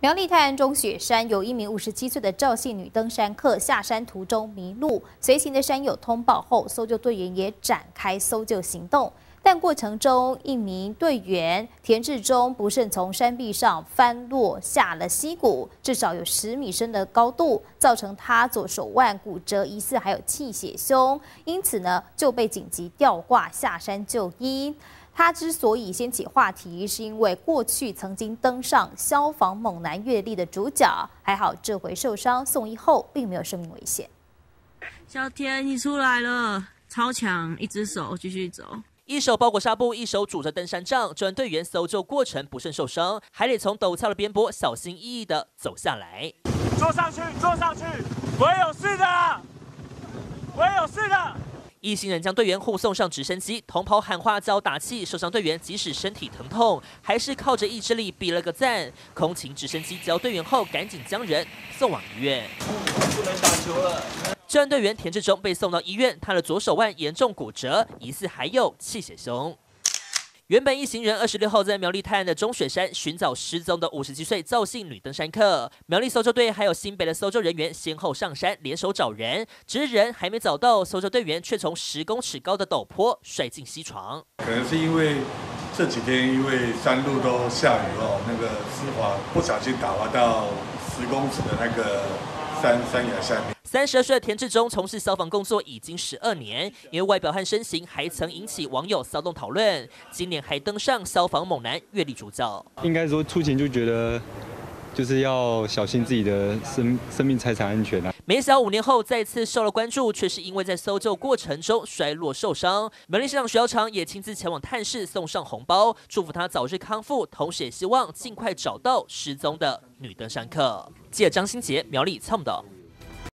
苗栗泰安中雪山有一名五十七岁的赵姓女登山客下山途中迷路，随行的山友通报后，搜救队员也展开搜救行动。但过程中，一名队员田志忠不慎从山壁上翻落下了溪谷，至少有十米深的高度，造成他左手腕骨折，疑似还有气血胸，因此呢就被紧急吊挂下山就医。他之所以掀起话题，是因为过去曾经登上消防猛男阅历的主角，还好这回受伤送医后并没有生命危险。小天，你出来了，超强，一只手继续走，一手包裹纱布，一手拄着登山杖，专队员搜救过程不慎受伤，还得从陡峭的边坡小心翼翼地走下来。坐上去，坐上去，不会有事的，不会有事的。一行人将队员护送上直升机，同袍喊话叫打气。受伤队员即使身体疼痛，还是靠着意志力比了个赞。空勤直升机交队员后，赶紧将人送往医院。不能打球了。救援队员田志忠被送到医院，他的左手腕严重骨折，疑似还有气血胸。原本一行人二十六号在苗栗泰安的中雪山寻找失踪的五十七岁赵姓女登山客，苗栗搜救队还有新北的搜救人员先后上山联手找人，只是人还没找到，搜救队员却从十公尺高的陡坡摔进溪床。可能是因为这几天因为山路都下雨哦，那个湿滑不小心打滑到十公尺的那个山山崖下面。三十二岁的田志忠从事消防工作已经十二年，因为外表和身形还曾引起网友骚动讨论。今年还登上消防猛男阅历主角。应该说出勤就觉得就是要小心自己的生生命财产安全啊。没想到五年后再次受了关注，却是因为在搜救过程中摔落受伤。苗栗市长徐耀昌也亲自前往探视，送上红包，祝福他早日康复，同时也希望尽快找到失踪的女登山客。记者张新杰苗栗参谋。